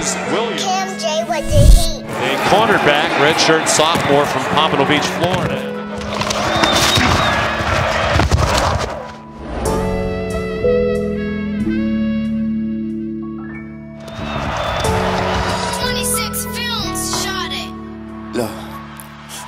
Marquis Williams. Cam J with the heat. A cornerback, redshirt sophomore from Pompano Beach, Florida. Look,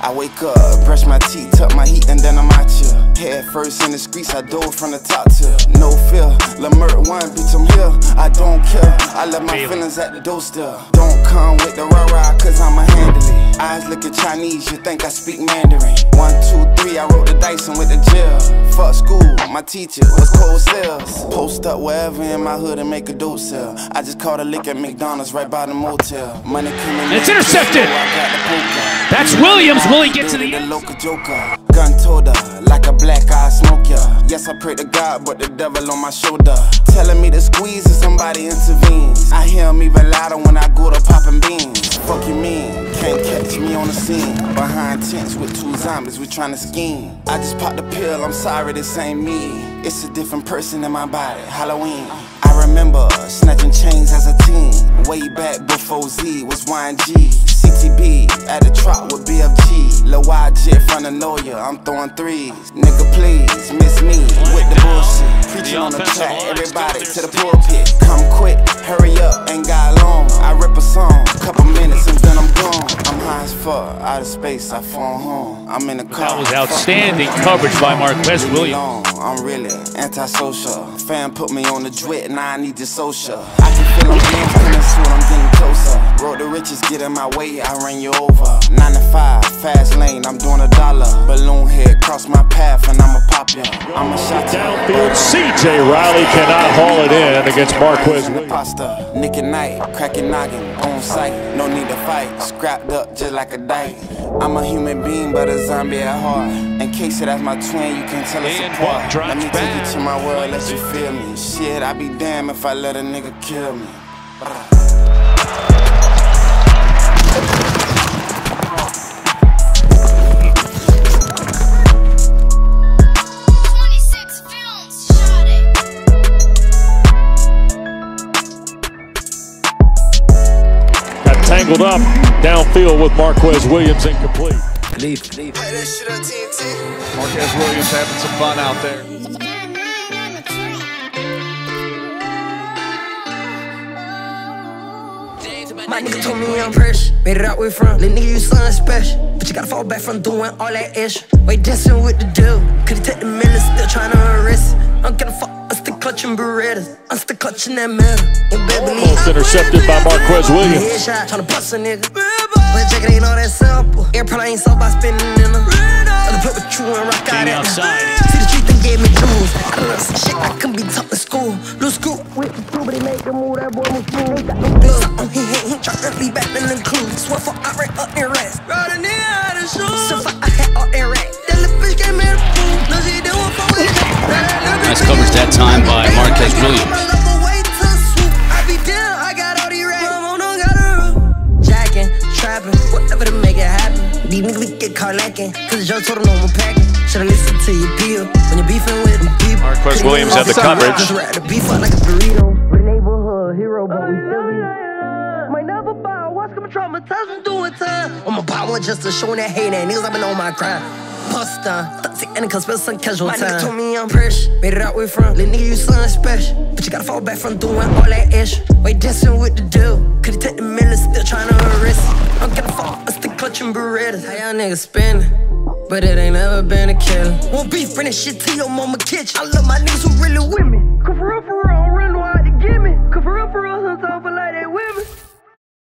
I wake up, brush my teeth, tuck my heat, and then I'm out here. Head first in the streets, I dove from the top to no fear. Lamert one, bitch, I'm here. I don't care. I left my feelings at the door still. Don't come with the rah rah, cause I'ma handle it. Eyes look at Chinese, you think I speak Mandarin. One, two, three, I rolled the dice and went to jail. Fuck school, my teacher was cold sales. Post up wherever in my hood and make a dope sell. I just caught a lick at McDonald's right by the motel. Money coming It's intercepted. I got the poker. That's Williams. Will he get to the The end? Gun told her, like a black eye smoke ya. Yes, I pray to God, but the devil on my shoulder. Telling me to squeeze if somebody intervenes. I hear him even louder when I go to popping beans. Fuck you mean? Can't catch me on the scene. Behind tents with two zombies, we tryna scheme. I just popped the pill, I'm sorry, this ain't me. It's a different person in my body. Halloween. I remember snatching chains as a teen. Way back before Z was YG. CTB at the trot with BFG. Lil YJ from the Noya, I'm throwing threes. Nigga, please miss me with the bullshit. Preaching on the track, everybody to the pulpit. Come quick, hurry up, ain't got long. I rip a song, couple minutes and then I'm gone. I'm high as fuck, out of space, I phone home. I'm in the car. That was outstanding coverage by Marquis Williams. I'm really antisocial. Fam put me on the dwit, now I need the social. I can feel them games coming soon, I'm getting closer. Road the riches, get in my way, I run you over. 9 to 5, fast lane, I'm doing a dollar. Balloon head, cross my path, and I'm a popular. I'm a shot Downfield, CJ Riley cannot haul it in against Marquis. Pasta, Nick at night, cracking noggin, on sight, no need to fight, scrapped up just like a dike. I'm a human being, but a zombie at heart. In case that's my twin, you can tell us And apart. Let me take you to my world, let you feel me. Shit, I be damned if I let a nigga kill me. Got tangled up downfield with Marquis Williams incomplete. Leave, leave. Marquis Williams having some fun out there. My nigga told me I'm fresh, made it out where from. Little nigga, you something special. But you gotta fall back from doing all that ish. Wait, dancing with the devil. Could've take the million, still tryna arrest. it. I'm gonna fuck, I'm still clutching Berettas. I'm still clutching that metal. And better believe Almost intercepted by Marquis Williams. Headshot, tryna bust a nigga. But jacket ain't all that simple. Airplane ain't sold by spinning in them. Other put with you and rock out at. See the street, they gave me jewels. I learned some shit I couldn't be taught in school. Little school with the two, but he made the move. That boy was smooth. Ain't he try to leave back in the clue. Swear for I ran up in rest. Brought a nigga out of shoes. So far I had all that rack. That little bitch came in the pool. No, she did one for me. Nice coverage that time by Marquis Williams. Jacking, whatever to make it happen. These niggas get caught lacking, cause Joe told them no more packing. Should've listened to your deal when you're beefing with them people. Marquis Couldn't Williams even had the walk coverage. Buy, watch them traumatize them doing time. I'm a power just to show that hate and niggas, I've been on my grind. Bust down, toxic and cause spend some casual time. My nigga told me I'm fresh, made it out where from. Little nigga, you something special. But you gotta fall back from doing all that ish. Wait, dancing with the devil. Could've take the million, still tryna arrest. it. I'm gonna fall, I'm still clutching Berettas. How y'all niggas spinning? But it ain't never been a killer. Won't be that shit to your mama kitchen. I love my niggas who really with me. Cause for real, for